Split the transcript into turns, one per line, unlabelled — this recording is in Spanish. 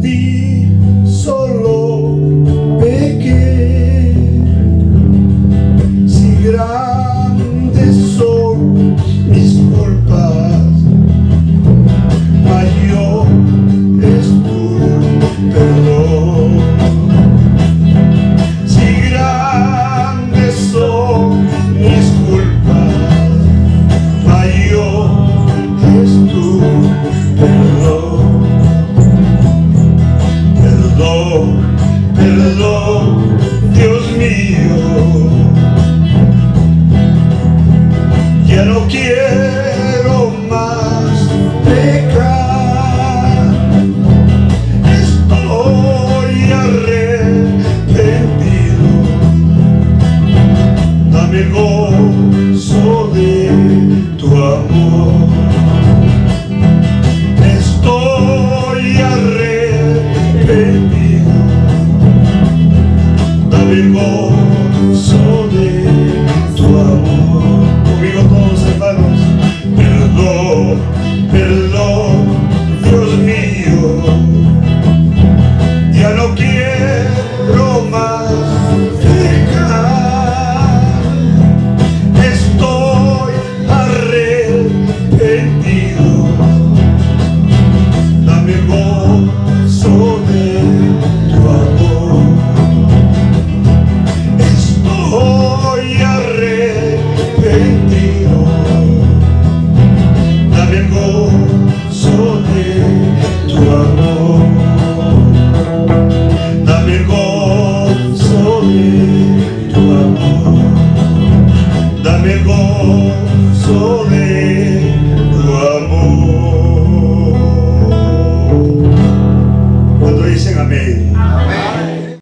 be quiero más pecar Estoy arrepentido. Dame gozo de tu amor. Estoy arrepentido. Dame gozo belong